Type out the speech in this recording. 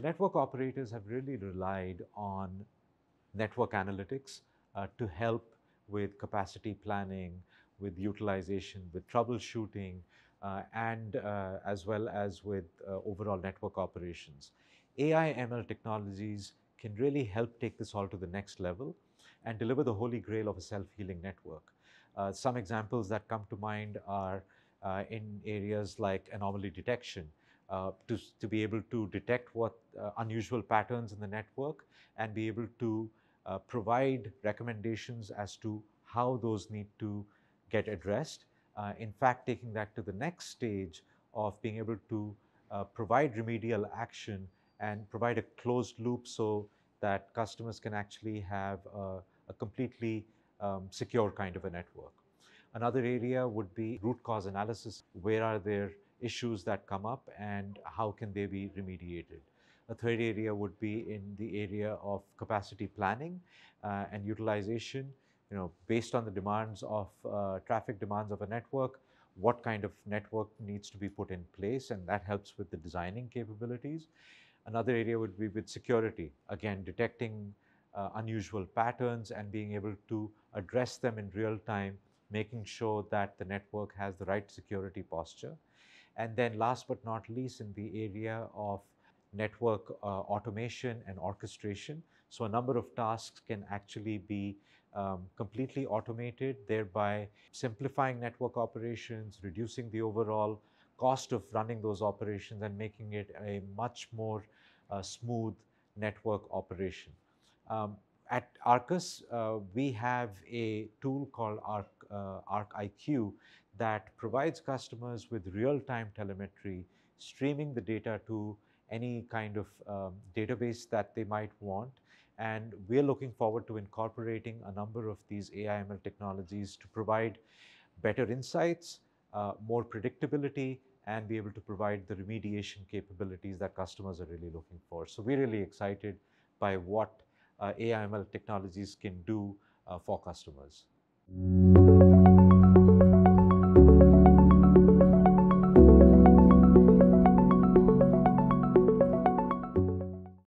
So network operators have really relied on network analytics uh, to help with capacity planning, with utilization, with troubleshooting, uh, and uh, as well as with uh, overall network operations. AI ML technologies can really help take this all to the next level and deliver the holy grail of a self-healing network. Uh, some examples that come to mind are uh, in areas like anomaly detection, uh, to, to be able to detect what uh, unusual patterns in the network and be able to uh, provide recommendations as to how those need to get addressed. Uh, in fact, taking that to the next stage of being able to uh, provide remedial action and provide a closed loop so that customers can actually have a, a completely um, secure kind of a network. Another area would be root cause analysis. Where are there issues that come up and how can they be remediated? A third area would be in the area of capacity planning uh, and utilization. You know, based on the demands of uh, traffic demands of a network, what kind of network needs to be put in place, and that helps with the designing capabilities. Another area would be with security. Again, detecting uh, unusual patterns and being able to address them in real time, making sure that the network has the right security posture. And then last but not least, in the area of network uh, automation and orchestration. So a number of tasks can actually be um, completely automated, thereby simplifying network operations, reducing the overall cost of running those operations and making it a much more uh, smooth network operation. Um, at Arrcus, uh, we have a tool called Arc, uh, Arc IQ that provides customers with real-time telemetry, streaming the data to any kind of um, database that they might want. And we're looking forward to incorporating a number of these AIML technologies to provide better insights, uh, more predictability, and be able to provide the remediation capabilities that customers are really looking for. So we're really excited by what uh, AIML technologies can do uh, for customers.